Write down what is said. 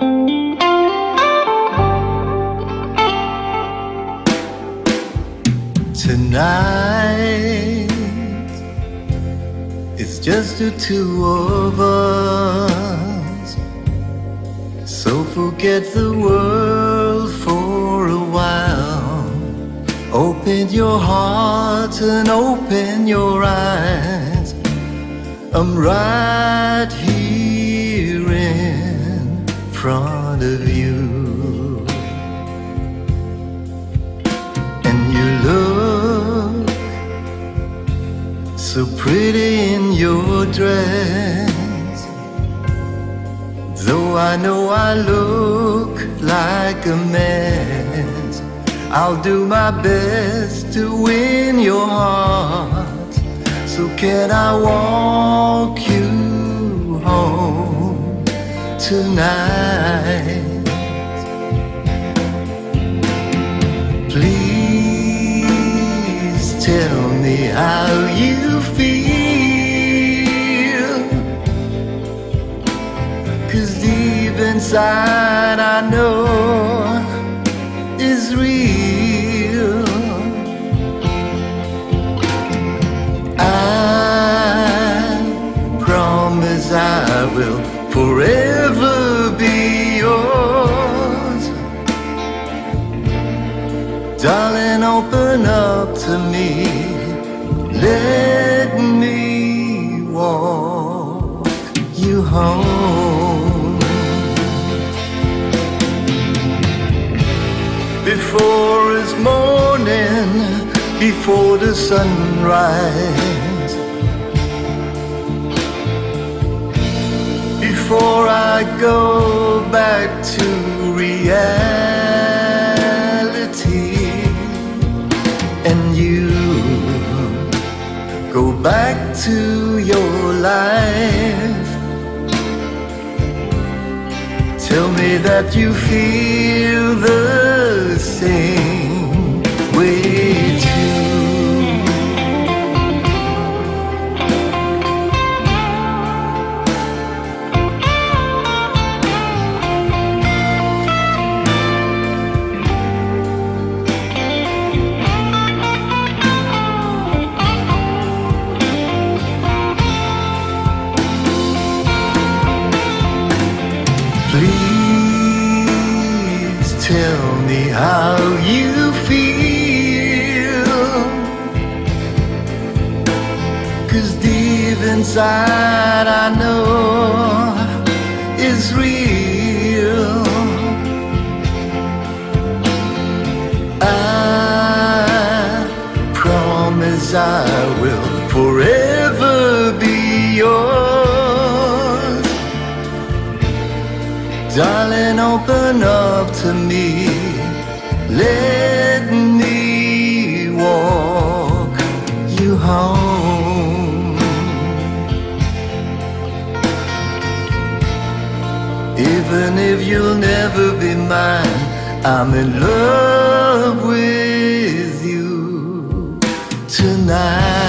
Tonight It's just the two of us. So forget the world for a while. Open your heart and open your eyes. I'm right here front of you. And you look so pretty in your dress. Though I know I look like a mess, I'll do my best to win your heart. So can I walk you tonight? Please tell me how you feel. Cause deep inside I know is real. I promise I will forever Darling, open up to me. Let me walk you home. Before it's morning, before the sunrise. Before I go back to reality your life. Tell me that you feel the tell me how you feel. Cause deep inside I know is real. I promise I will forever be yours. Darling, open up to me. Let me walk you home. Even if you'll never be mine, I'm in love with you tonight.